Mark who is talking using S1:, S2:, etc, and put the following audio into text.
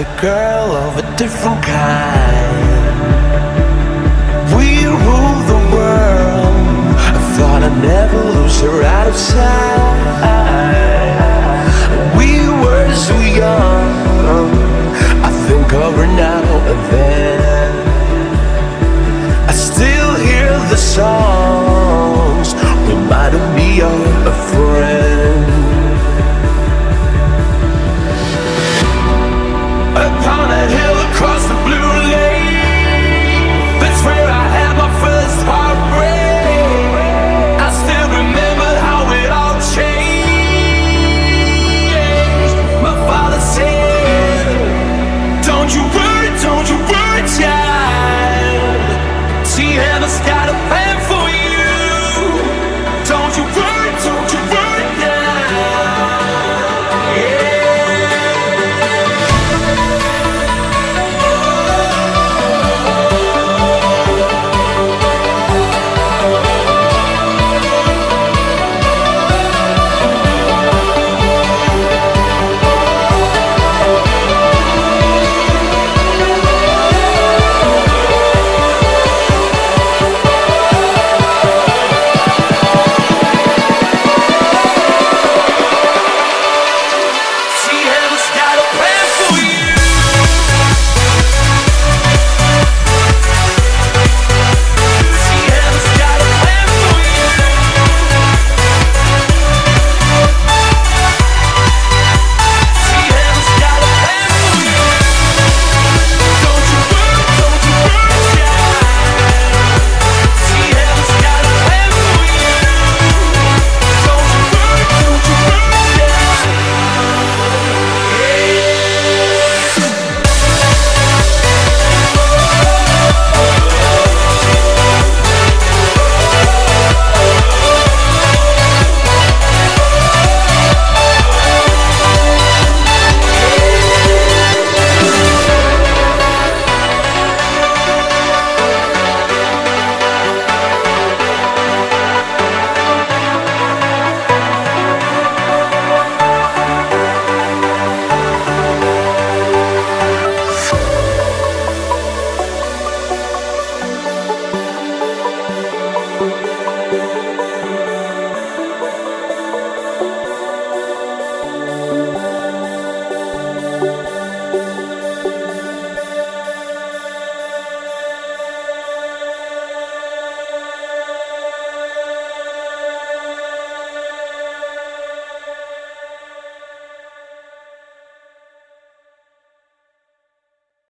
S1: a girl of a different kind. We rule the world. I thought I'd never lose her out of sight.